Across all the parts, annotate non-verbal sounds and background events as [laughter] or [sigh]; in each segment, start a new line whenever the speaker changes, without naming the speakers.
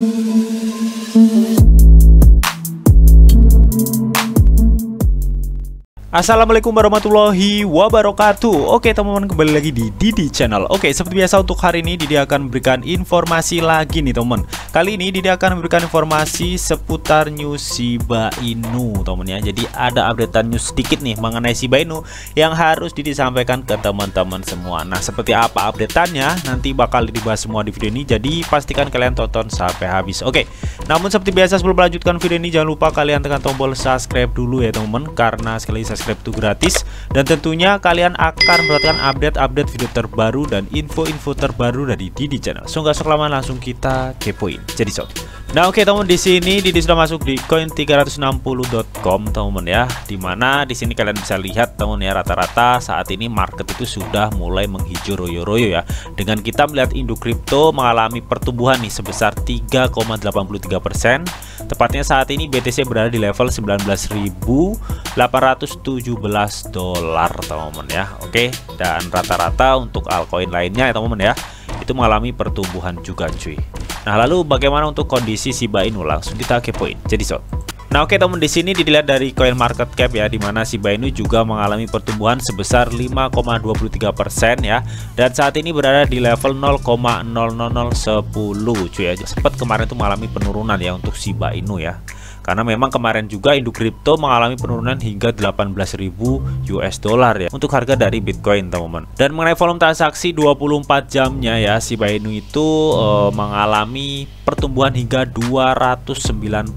Thank you. Assalamualaikum warahmatullahi wabarakatuh. Oke teman-teman kembali lagi di Didi Channel. Oke seperti biasa untuk hari ini Didi akan memberikan informasi lagi nih teman Kali ini Didi akan memberikan informasi seputar news Shiba Inu teman ya. Jadi ada updatean news sedikit nih mengenai Shiba Inu Yang harus Didi sampaikan ke teman-teman semua. Nah seperti apa updateannya? Nanti bakal dibahas semua di video ini. Jadi pastikan kalian tonton sampai habis. Oke namun seperti biasa sebelum melanjutkan video ini Jangan lupa kalian tekan tombol subscribe dulu ya teman-teman Karena sekali subscribe subscribe itu gratis dan tentunya kalian akan mendapatkan update-update video terbaru dan info-info terbaru dari Didi Channel. So nggak lama langsung kita kepoin. Jadi so. Nah oke okay, teman di sini Didi sudah masuk di coin360.com teman ya. Di mana di sini kalian bisa lihat teman ya rata-rata saat ini market itu sudah mulai menghijau royo-royo ya. Dengan kita melihat induk kripto mengalami pertumbuhan nih sebesar 3,83 persen. Tepatnya saat ini BTC berada di level 19.817 dolar teman-teman ya. Oke dan rata-rata untuk altcoin lainnya ya teman-teman ya itu mengalami pertumbuhan juga cuy. Nah, lalu bagaimana untuk kondisi Shiba Inu? Langsung kita kepoin. Jadi so. Nah, oke teman di sini dilihat dari coin market cap ya di mana Shiba Inu juga mengalami pertumbuhan sebesar 5,23% ya. Dan saat ini berada di level 0,00010 cuy ya. Sempat kemarin itu mengalami penurunan ya untuk Shiba Inu ya karena memang kemarin juga induk kripto mengalami penurunan hingga 18.000 US dollar ya untuk harga dari Bitcoin teman-teman. Dan mengenai volume transaksi 24 jamnya ya Shiba Inu itu uh, mengalami pertumbuhan hingga 209%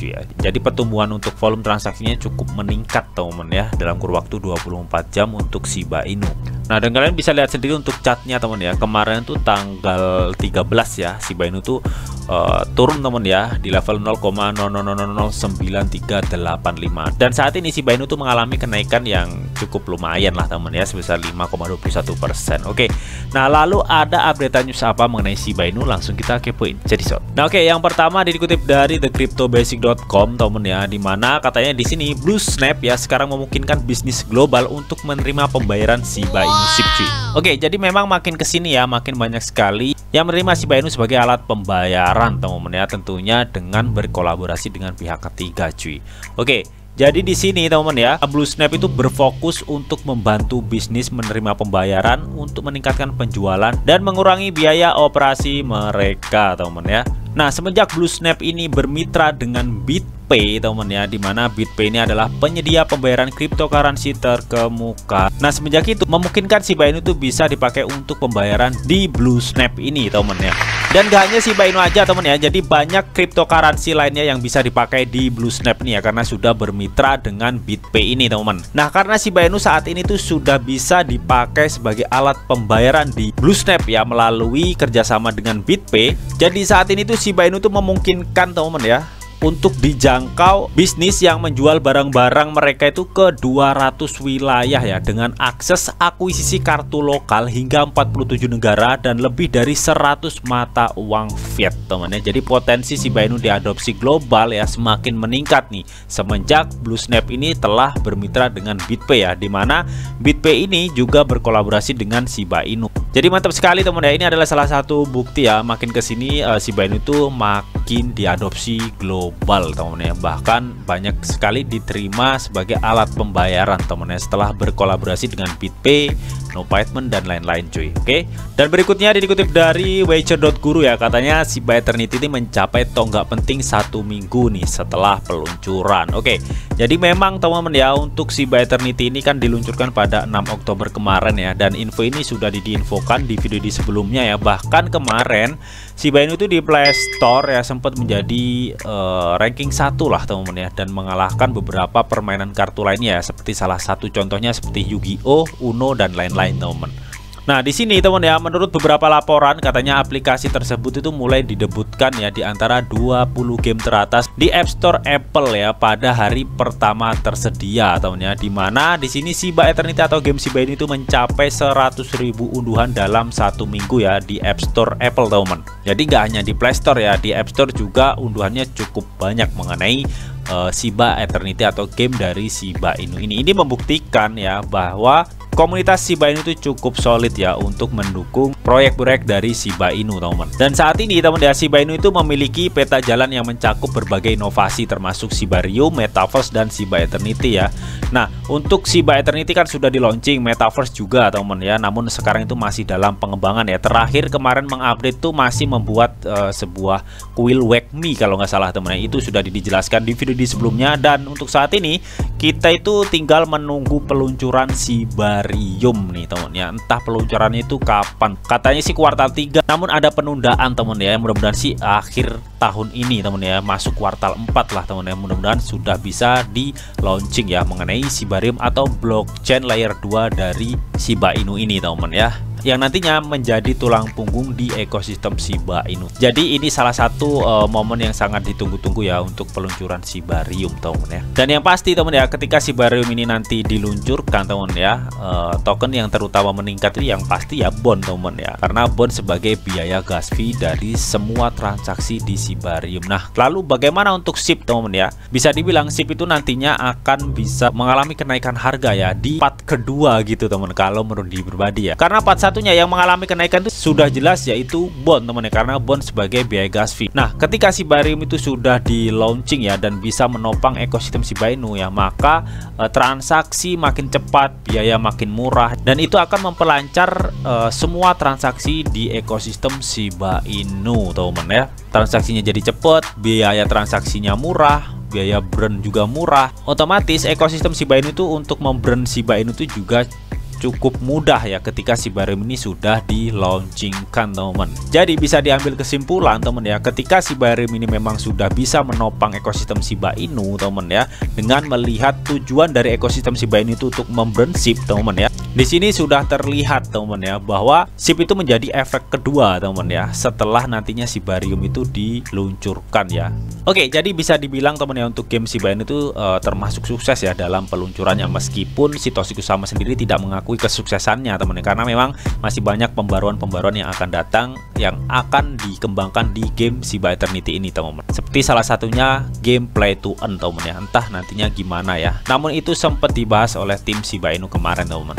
cuy ya. Jadi pertumbuhan untuk volume transaksinya cukup meningkat teman-teman ya dalam kurun waktu 24 jam untuk Shiba Inu. Nah, dan kalian bisa lihat sendiri untuk catnya teman ya. Kemarin tuh tanggal 13 ya Shiba Inu tuh uh, turun teman ya di level 0,0009385 dan saat ini Shiba Inu tuh mengalami kenaikan yang cukup lumayan lah teman ya sebesar 5,21 persen. Oke. Nah lalu ada update news apa mengenai Shiba Inu langsung kita kepoin. Jadi so. Nah oke yang pertama dikutip dari thecryptobasic.com teman ya di mana katanya di sini Blue Snap ya sekarang memungkinkan bisnis global untuk menerima pembayaran Shiba Inu SIP cuy oke jadi memang makin ke sini ya makin banyak sekali yang menerima Shiba Inu sebagai alat pembayaran teman-teman ya tentunya dengan berkolaborasi dengan pihak ketiga cuy. Oke, jadi di sini teman-teman ya, Blue Snap itu berfokus untuk membantu bisnis menerima pembayaran untuk meningkatkan penjualan dan mengurangi biaya operasi mereka teman-teman ya. Nah, semenjak Blue Snap ini bermitra dengan Bit BitPay teman ya di mana BitPay ini adalah penyedia pembayaran cryptocurrency terkemuka. Nah semenjak itu memungkinkan Shiba Inu itu bisa dipakai untuk pembayaran di Blue Snap ini teman ya. Dan gak hanya Shiba Inu aja teman ya jadi banyak cryptocurrency lainnya yang bisa dipakai di Blue Snap ini ya karena sudah bermitra dengan BitPay ini teman. Nah karena Shiba Inu saat ini tuh sudah bisa dipakai sebagai alat pembayaran di Blue Snap ya melalui kerjasama dengan BitPay jadi saat ini tuh Shiba Inu tuh memungkinkan teman ya untuk dijangkau bisnis yang menjual barang-barang mereka itu ke 200 wilayah ya dengan akses akuisisi kartu lokal hingga 47 negara dan lebih dari 100 mata uang fiat teman ya. Jadi potensi si Inu diadopsi global ya semakin meningkat nih semenjak Blue Snap ini telah bermitra dengan BitPay ya di mana BitPay ini juga berkolaborasi dengan Shiba Inu. Jadi mantap sekali teman ya ini adalah salah satu bukti ya makin ke sini uh, Shiba Inu itu makin diadopsi global teman ya bahkan banyak sekali diterima sebagai alat pembayaran teman ya setelah berkolaborasi dengan BitPay, No Payment dan lain-lain cuy oke dan berikutnya dikutip dari Wager.guru ya katanya si Eternity ini mencapai tonggak penting satu minggu nih setelah peluncuran. Oke jadi memang teman-teman ya untuk si Eternity ini kan diluncurkan pada 6 Oktober kemarin ya dan info ini sudah diinfokan di video di sebelumnya ya. Bahkan kemarin si Inu itu di Play Store ya sempat menjadi uh, ranking satu lah teman-teman ya dan mengalahkan beberapa permainan kartu lainnya seperti salah satu contohnya seperti Yu-Gi-Oh, Uno dan lain-lain teman-teman. Nah, di sini teman ya, menurut beberapa laporan katanya aplikasi tersebut itu mulai didebutkan ya di antara 20 game teratas di App Store Apple ya pada hari pertama tersedia teman ya. Di mana di sini Shiba Eternity atau game Shiba ini itu mencapai 100.000 unduhan dalam satu minggu ya di App Store Apple teman. Jadi nggak hanya di Play Store ya, di App Store juga unduhannya cukup banyak mengenai uh, Shiba Eternity atau game dari Shiba Inu ini. Ini membuktikan ya bahwa komunitas Shiba Inu itu cukup solid ya untuk mendukung proyek-proyek dari Shiba Inu teman-teman. Dan saat ini teman ya Shiba Inu itu memiliki peta jalan yang mencakup berbagai inovasi termasuk Shibarium, Metaverse dan Shiba Eternity ya. Nah, untuk Shiba Eternity kan sudah di launching, Metaverse juga teman ya. Namun sekarang itu masih dalam pengembangan ya. Terakhir kemarin mengupdate tuh masih membuat uh, sebuah kuil Wake Me kalau nggak salah teman ya. Itu sudah dijelaskan di video di sebelumnya dan untuk saat ini kita itu tinggal menunggu peluncuran Sibarium nih teman ya. Entah peluncurannya itu kapan. Katanya sih kuartal 3 namun ada penundaan teman ya. Mudah-mudahan sih akhir tahun ini teman ya masuk kuartal 4 lah teman ya. Mudah-mudahan sudah bisa di launching ya mengenai Sibarium atau blockchain layer 2 dari Shiba Inu ini teman ya yang nantinya menjadi tulang punggung di ekosistem Shiba Inu. Jadi ini salah satu uh, momen yang sangat ditunggu-tunggu ya untuk peluncuran Shibarium teman ya. Dan yang pasti teman ya ketika Shibarium ini nanti diluncurkan teman ya, uh, token yang terutama meningkat itu yang pasti ya bond teman ya. Karena bond sebagai biaya gas fee dari semua transaksi di Shibarium. Nah, lalu bagaimana untuk SIP teman ya? Bisa dibilang SIP itu nantinya akan bisa mengalami kenaikan harga ya di part kedua gitu teman kalau menurut di pribadi ya. Karena part satu satunya yang mengalami kenaikan itu sudah jelas yaitu bond teman ya karena bond sebagai biaya gas fee. Nah, ketika si Barium itu sudah di launching ya dan bisa menopang ekosistem si Inu ya, maka e, transaksi makin cepat, biaya makin murah dan itu akan memperlancar e, semua transaksi di ekosistem Shiba Inu, teman ya. Transaksinya jadi cepat, biaya transaksinya murah, biaya brand juga murah. Otomatis ekosistem Shiba Inu itu untuk membrand Shiba Inu itu juga cukup mudah ya ketika si Barium ini sudah di launchingkan teman jadi bisa diambil kesimpulan teman ya ketika si Barium ini memang sudah bisa menopang ekosistem Shiba Inu teman ya dengan melihat tujuan dari ekosistem Shiba Inu itu untuk membrandship teman ya. Di sini sudah terlihat teman ya bahwa SIP itu menjadi efek kedua teman ya setelah nantinya si Barium itu diluncurkan ya. Oke jadi bisa dibilang teman ya untuk game Shiba Inu itu uh, termasuk sukses ya dalam peluncurannya. Meskipun si Toshi Kusama sendiri tidak mengaku mengakui kesuksesannya teman karena memang masih banyak pembaruan-pembaruan yang akan datang yang akan dikembangkan di game Shiba Eternity ini teman-teman. Seperti salah satunya game play to earn teman ya entah nantinya gimana ya. Namun itu sempat dibahas oleh tim Shiba Inu kemarin teman-teman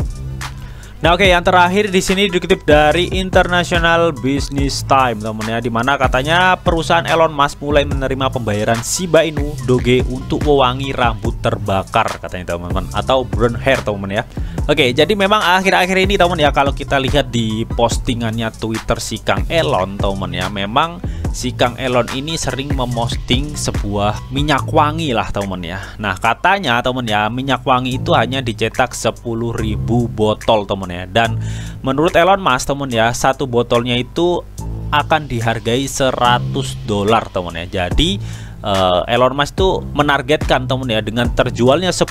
Nah oke okay, yang terakhir di sini dikutip dari International Business Time teman ya di mana katanya perusahaan Elon Musk mulai menerima pembayaran Shiba Inu Doge untuk mewangi rambut terbakar katanya teman-teman atau burn hair teman ya. Oke okay, jadi memang akhir-akhir ini teman ya kalau kita lihat di postingannya Twitter si Kang Elon teman ya memang si Kang Elon ini sering memosting sebuah minyak wangi lah teman ya. Nah katanya teman ya minyak wangi itu hanya dicetak 10.000 botol teman ya. Dan menurut Elon Musk teman ya satu botolnya itu akan dihargai 100 dolar teman ya. Jadi uh, Elon Musk itu menargetkan teman ya dengan terjualnya 10.000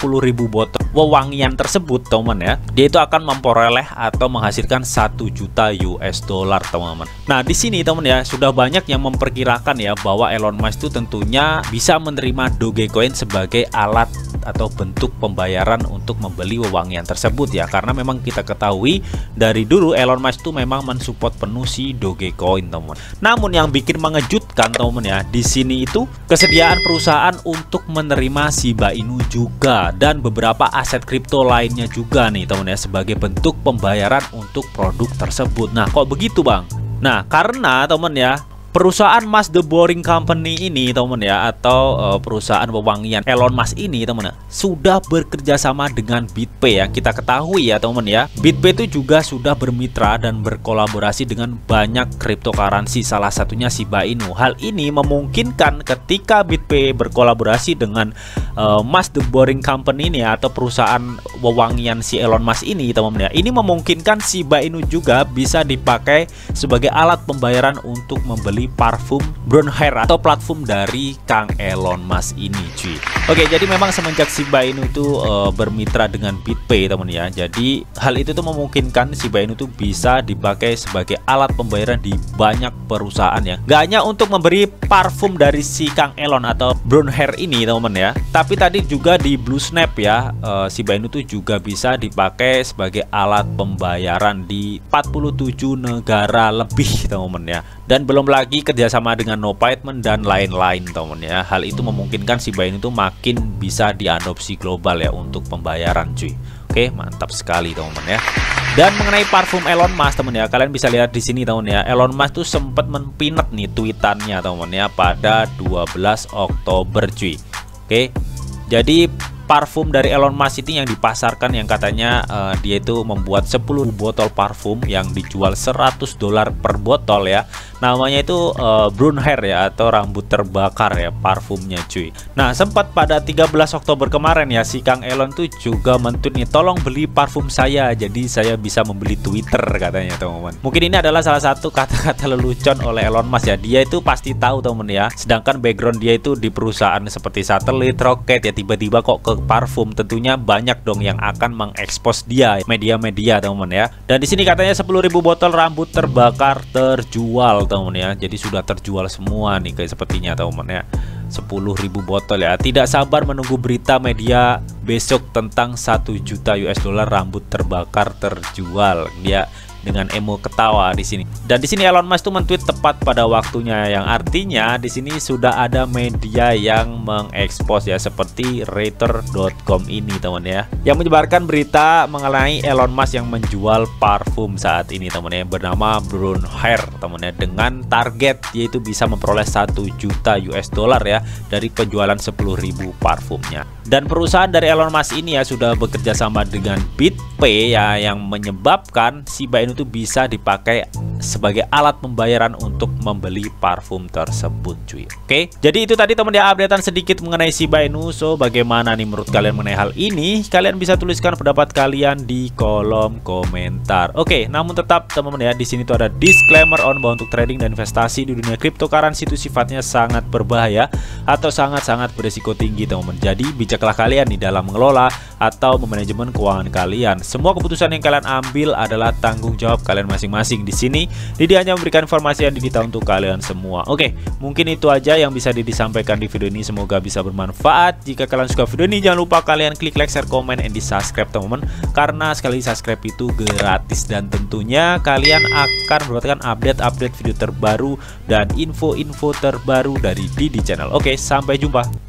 botol wewangian tersebut teman ya dia itu akan memperoleh atau menghasilkan 1 juta US dollar teman-teman nah di sini teman ya sudah banyak yang memperkirakan ya bahwa Elon Musk itu tentunya bisa menerima Dogecoin sebagai alat atau bentuk pembayaran untuk membeli wewangian tersebut ya. Karena memang kita ketahui dari dulu Elon Musk itu memang mensupport penuh si Dogecoin teman namun yang bikin mengejutkan teman ya di sini itu kesediaan perusahaan untuk menerima Shiba Inu juga dan beberapa aset kripto lainnya juga nih teman ya sebagai bentuk pembayaran untuk produk tersebut. Nah kok begitu bang? Nah, karena teman ya, perusahaan Mas The Boring Company ini teman ya atau uh, perusahaan pewangian Elon Musk ini teman sudah bekerja sama dengan BitPay yang kita ketahui ya teman ya BitPay itu juga sudah bermitra dan berkolaborasi dengan banyak cryptocurrency salah satunya Shiba Inu. Hal ini memungkinkan ketika BitPay berkolaborasi dengan uh, Mas The Boring Company ini atau perusahaan wewangian si Elon Musk ini teman ya ini memungkinkan Shiba Inu juga bisa dipakai sebagai alat pembayaran untuk membeli parfum brown hair atau platform dari Kang Elon Musk ini cuy. Oke jadi memang semenjak Shiba Inu itu uh, bermitra dengan BitPay teman ya. Jadi hal itu tuh memungkinkan Shiba Inu tuh bisa dipakai sebagai alat pembayaran di banyak perusahaan ya. Gak hanya untuk memberi parfum dari si Kang Elon atau brown hair ini teman ya tapi tadi juga di Blue Snap ya, uh, Shiba Inu tuh juga bisa dipakai sebagai alat pembayaran di 47 negara lebih [laughs] teman-teman ya. Dan belum lagi kerjasama dengan No Payment dan lain-lain teman-teman ya. Hal itu memungkinkan Shiba Inu tuh makin bisa diadopsi global ya untuk pembayaran cuy. Oke, mantap sekali teman-teman ya. Dan mengenai parfum Elon Musk teman ya, kalian bisa lihat di sini teman ya. Elon Musk tuh sempat mempinet nih tweetannya teman ya pada 12 Oktober cuy. Oke. Jadi parfum dari Elon Musk ini yang dipasarkan yang katanya uh, dia itu membuat 10 botol parfum yang dijual 100 dolar per botol ya. Namanya itu uh, brown hair ya atau rambut terbakar ya parfumnya cuy. Nah, sempat pada 13 Oktober kemarin ya si Kang Elon tuh juga mentut nih tolong beli parfum saya jadi saya bisa membeli Twitter katanya teman-teman. Mungkin ini adalah salah satu kata-kata lelucon oleh Elon Musk ya. Dia itu pasti tahu teman ya. Sedangkan background dia itu di perusahaan seperti satelit, roket ya tiba-tiba kok ke parfum tentunya banyak dong yang akan mengekspos dia media-media teman ya. Dan di sini katanya 10.000 botol rambut terbakar terjual teman ya. Jadi sudah terjual semua nih kayak sepertinya teman ya. 10.000 botol ya. Tidak sabar menunggu berita media besok tentang 1 juta US dollar rambut terbakar terjual. Dia dengan emo ketawa di sini. Dan di sini Elon Musk tuh mentweet tepat pada waktunya yang artinya di sini sudah ada media yang mengekspos ya seperti Reuters.com ini teman ya. Yang menyebarkan berita mengenai Elon Musk yang menjual parfum saat ini teman ya bernama Brown Hair teman ya dengan target yaitu bisa memperoleh 1 juta US dollar ya dari penjualan 10.000 parfumnya. Dan perusahaan dari Elon Musk ini ya sudah bekerja sama dengan BitPay ya yang menyebabkan Shiba Inu itu bisa dipakai sebagai alat pembayaran untuk membeli parfum tersebut cuy. Oke jadi itu tadi teman ya updatean sedikit mengenai Shiba Inu So bagaimana nih menurut kalian mengenai hal ini? Kalian bisa tuliskan pendapat kalian di kolom komentar. Oke namun tetap teman-teman ya di sini tuh ada disclaimer on bahwa untuk trading dan investasi di dunia cryptocurrency itu sifatnya sangat berbahaya Atau sangat-sangat berisiko tinggi teman-teman. Jadi bijaklah kalian di dalam mengelola atau memanajemen keuangan kalian. Semua keputusan yang kalian ambil adalah tanggung jawab kalian masing-masing di sini Didi hanya memberikan informasi yang Didi tahu untuk kalian semua. Oke, mungkin itu aja yang bisa Didi sampaikan di video ini. Semoga bisa bermanfaat. Jika kalian suka video ini, jangan lupa kalian klik like, share, komen, and di subscribe teman-teman. Karena sekali subscribe itu gratis dan tentunya kalian akan mendapatkan update-update video terbaru dan info-info terbaru dari Didi Channel. Oke, sampai jumpa.